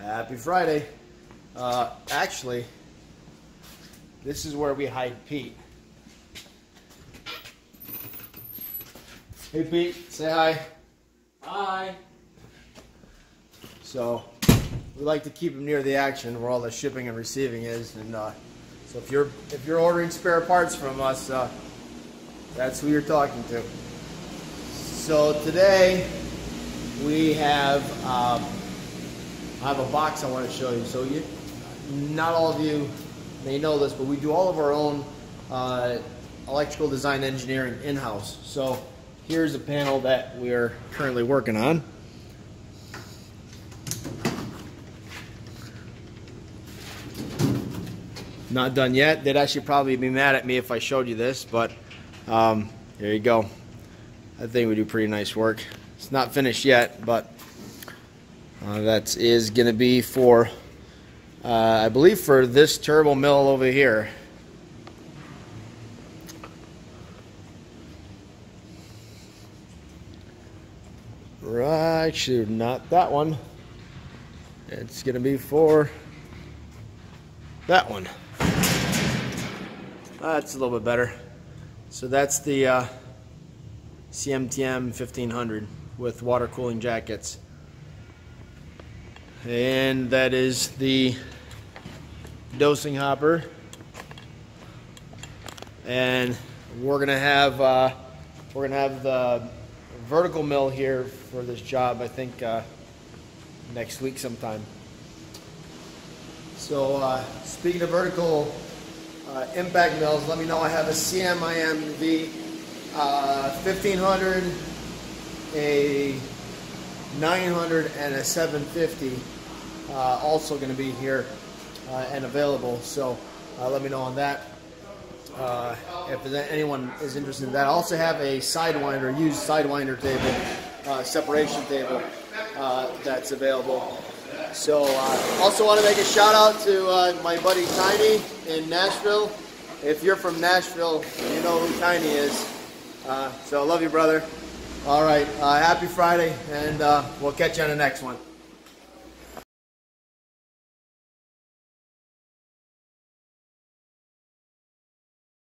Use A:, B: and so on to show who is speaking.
A: Happy Friday. Uh, actually, this is where we hide Pete. Hey Pete, say hi.
B: Hi.
A: So we like to keep him near the action where all the shipping and receiving is, and uh, so if you're if you're ordering spare parts from us, uh, that's who you're talking to. So today we have um, I have a box I want to show you. So you, not all of you may know this, but we do all of our own uh, electrical design engineering in-house. So here's a panel that we are currently working on. Not done yet. They'd actually probably be mad at me if I showed you this, but um, there you go. I think we do pretty nice work. It's not finished yet, but uh, that is going to be for, uh, I believe, for this turbo mill over here. Right, actually, not that one. It's going to be for that one. That's a little bit better. So that's the uh, CMTM 1500 with water cooling jackets. And that is the dosing hopper. And we're gonna have uh, we're gonna have the vertical mill here for this job. I think uh, next week sometime. So uh, speaking of vertical uh, impact mills, let me know I have a CMIMV uh, 1500, a 900, and a 750 uh, also going to be here uh, and available. So uh, let me know on that. Uh, if anyone is interested in that, I also have a sidewinder, used sidewinder table, separation table that's available. So uh, also want to make a shout out to uh, my buddy Tiny in Nashville. If you're from Nashville, you know who Tiny is. Uh, so I love you, brother. All right, uh, happy Friday, and uh, we'll catch you on the next one.